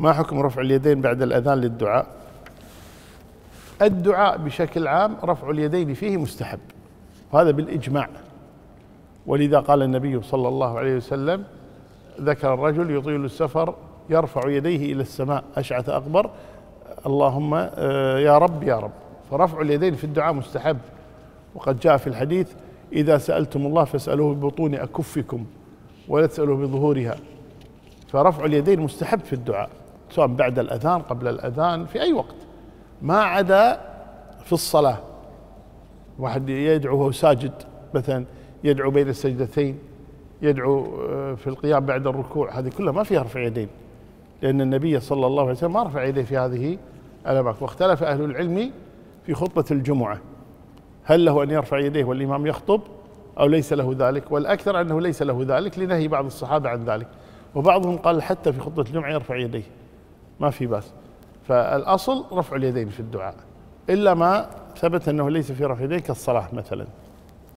ما حكم رفع اليدين بعد الأذان للدعاء؟ الدعاء بشكل عام رفع اليدين فيه مستحب وهذا بالإجماع. ولذا قال النبي صلى الله عليه وسلم ذكر الرجل يطيل السفر يرفع يديه إلى السماء. أشعث أكبر اللهم آه، يا رب يا رب. فرفع اليدين في الدعاء مستحب. وقد جاء في الحديث إذا سألتم الله فاسألوه ببطون أكفكم ولا تسألوه بظهورها. فرفع اليدين مستحب في الدعاء. سواء بعد الأذان قبل الأذان في أي وقت. ما عدا في الصلاة. واحد يدعو وهو ساجد مثلا يدعو بين السجدتين يدعو آه، في القيام بعد الركوع. هذه كلها ما فيها رفع يدين لأن النبي صلى الله عليه وسلم ما رفع يديه في هذه الأماكن. واختلف أهل العلم في خطبة الجمعة. هل له أن يرفع يديه والإمام يخطب أو ليس له ذلك؟ والأكثر أنه ليس له ذلك لنهي بعض الصحابة عن ذلك. وبعضهم قال حتى في خطبة الجمعة يرفع يديه. ما في بأس. فالأصل رفع اليدين في الدعاء إلا ما ثبت أنه ليس في رفع يديه كالصلاة مثلا.